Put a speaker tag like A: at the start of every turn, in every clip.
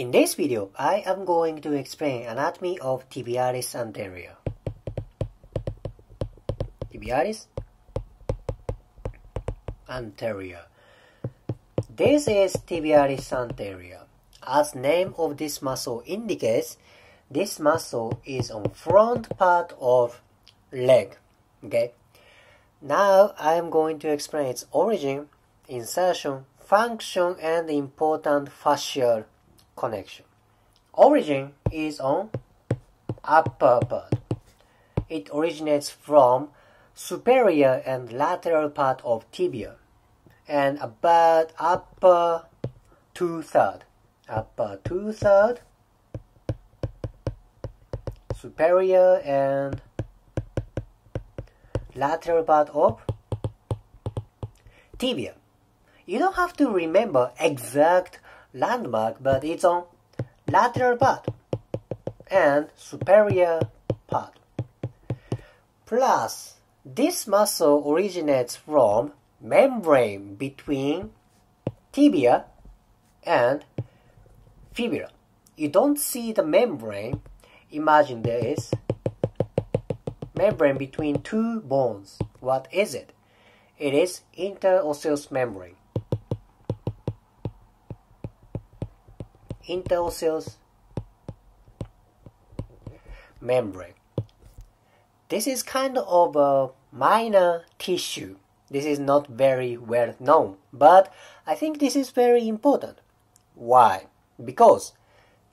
A: In this video, I am going to explain anatomy of tibialis anterior. Tibialis anterior. This is tibialis anterior. As name of this muscle indicates, this muscle is on front part of leg. Okay. Now I am going to explain its origin, insertion, function, and important fascial connection. Origin is on upper part. It originates from superior and lateral part of tibia and about upper two third. Upper two third, superior and lateral part of tibia. You don't have to remember exact landmark, but it's on lateral part and superior part. Plus, this muscle originates from membrane between tibia and fibula. You don't see the membrane. Imagine there is membrane between two bones. What is it? It is interosseous membrane. Interosseous membrane. This is kind of a minor tissue. This is not very well known, but I think this is very important. Why? Because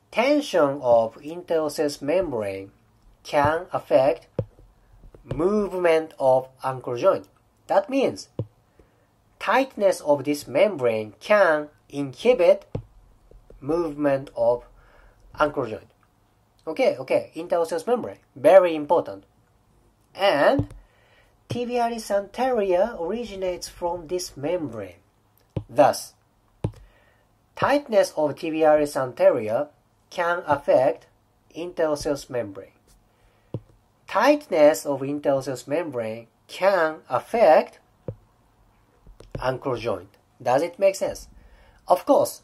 A: tension of interosseous membrane can affect movement of ankle joint. That means tightness of this membrane can inhibit movement of ankle joint. Okay, okay, interosseous membrane, very important. And tibialis anterior originates from this membrane. Thus, tightness of tibialis anterior can affect interosseous membrane. Tightness of interosseous membrane can affect ankle joint. Does it make sense? Of course,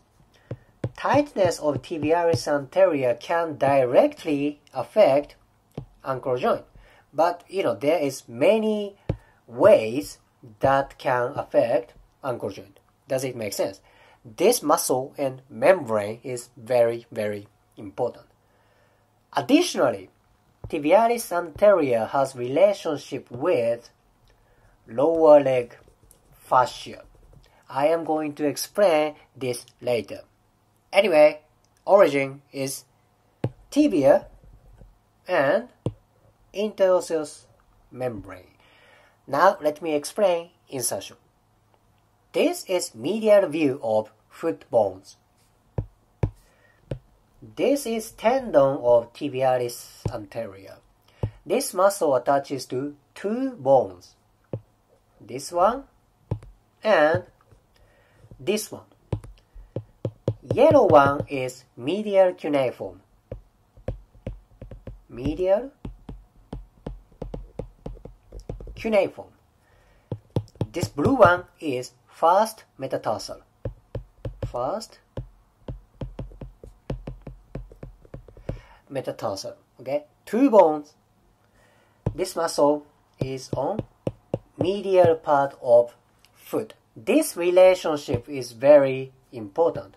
A: tightness of tibialis anterior can directly affect ankle joint. But you know there is many ways that can affect ankle joint. Does it make sense? This muscle and membrane is very very important. Additionally, tibialis anterior has relationship with lower leg fascia. I am going to explain this later. Anyway, origin is tibia and interosseous membrane. Now let me explain insertion. This is medial view of foot bones. This is tendon of tibialis anterior. This muscle attaches to two bones. This one and this one. Yellow one is medial cuneiform. Medial cuneiform. This blue one is first metatarsal. First metatarsal. Okay, two bones. This muscle is on medial part of foot. This relationship is very important.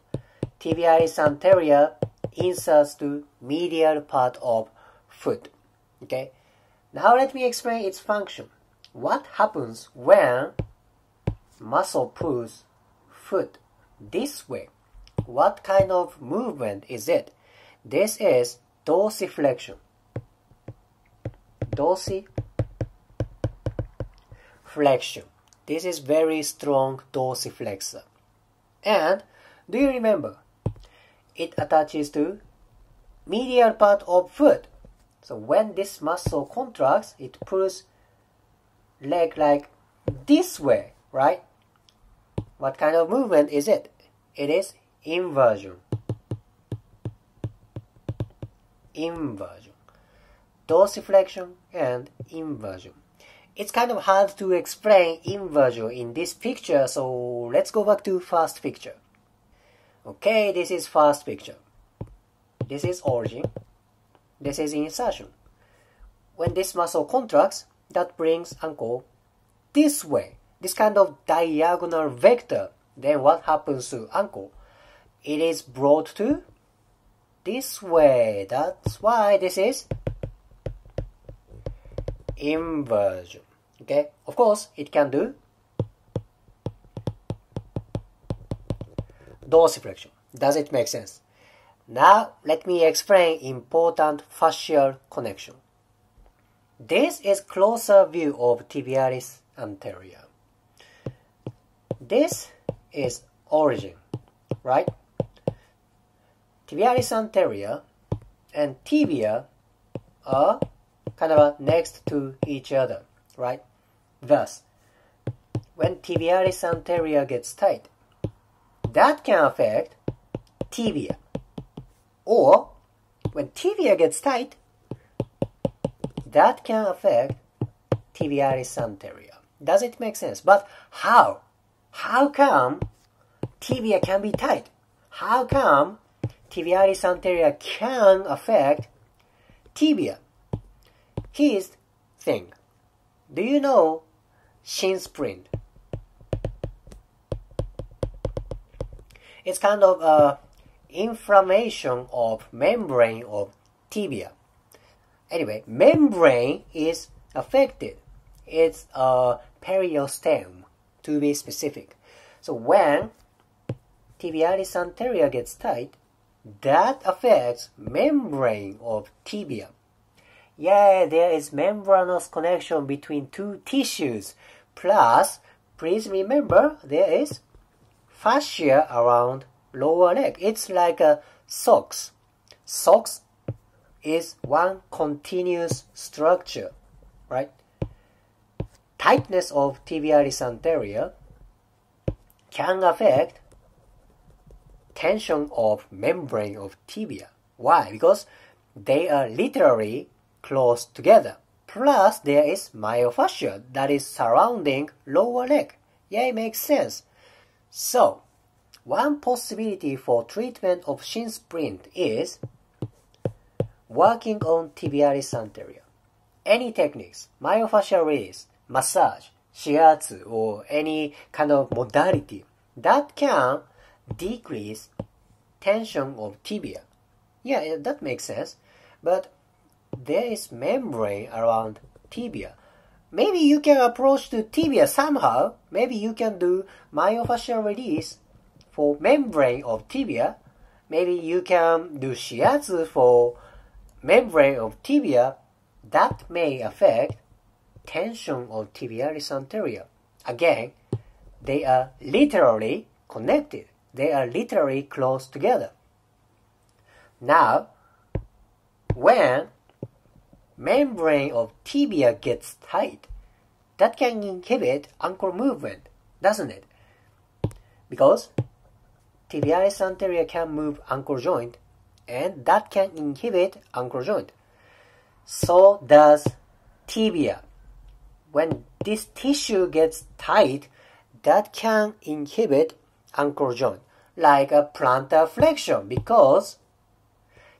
A: Tibialis anterior inserts to medial part of foot. Okay. Now let me explain its function. What happens when muscle pulls foot this way? What kind of movement is it? This is dorsiflexion. Dorsiflexion. This is very strong dorsiflexor. And do you remember? It attaches to medial part of foot. So when this muscle contracts, it pulls leg like this way, right? What kind of movement is it? It is inversion. Inversion. Dorsiflexion and inversion. It's kind of hard to explain inversion in this picture, so let's go back to first picture. Okay, this is first picture. This is origin. This is insertion. When this muscle contracts, that brings ankle this way. This kind of diagonal vector. Then what happens to ankle? It is brought to this way. That's why this is inversion. Okay, of course it can do dorsiflexion. Does it make sense? Now let me explain important fascial connection. This is closer view of tibialis anterior. This is origin, right? Tibialis anterior and tibia are kind of next to each other, right? Thus, when tibialis anterior gets tight, that can affect tibia. Or, when tibia gets tight, that can affect tibialis anterior. Does it make sense? But how? How come tibia can be tight? How come tibialis anterior can affect tibia? Here's thing. Do you know shin splint? It's kind of a inflammation of membrane of tibia. Anyway, membrane is affected. It's a periosteum, to be specific. So when tibialis anterior gets tight, that affects membrane of tibia. Yeah, there is membranous connection between two tissues. Plus, please remember there is fascia around lower leg. It's like a socks. Socks is one continuous structure, right? Tightness of tibialis anterior can affect tension of membrane of tibia. Why? Because they are literally close together. Plus, there is myofascia that is surrounding lower leg. Yeah, it makes sense. So, one possibility for treatment of shin splint is working on tibialis anterior. Any techniques, myofascial release, massage, shiatsu, or any kind of modality that can decrease tension of tibia. Yeah, that makes sense. But there is membrane around tibia. Maybe you can approach to tibia somehow. Maybe you can do myofascial release for membrane of tibia. Maybe you can do shiatsu for membrane of tibia. That may affect tension of tibialis anterior. Again, they are literally connected. They are literally close together. Now, when membrane of tibia gets tight, that can inhibit ankle movement, doesn't it? Because tibialis anterior can move ankle joint, and that can inhibit ankle joint. So does tibia. When this tissue gets tight, that can inhibit ankle joint, like a plantar flexion, because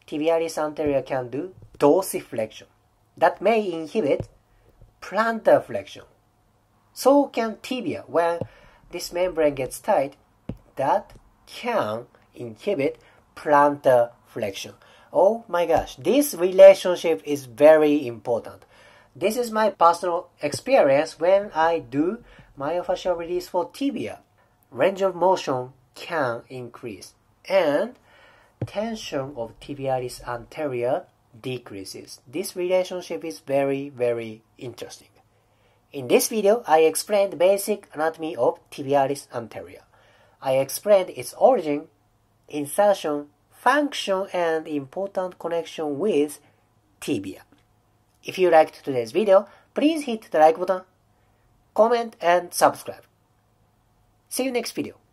A: tibialis anterior can do dorsiflexion that may inhibit plantar flexion. So can tibia. When this membrane gets tight, that can inhibit plantar flexion. Oh my gosh, this relationship is very important. This is my personal experience when I do myofascial release for tibia. Range of motion can increase and tension of tibialis anterior decreases. This relationship is very, very interesting. In this video, I explained the basic anatomy of tibialis anterior. I explained its origin, insertion, function, and important connection with tibia. If you liked today's video, please hit the like button, comment, and subscribe. See you next video.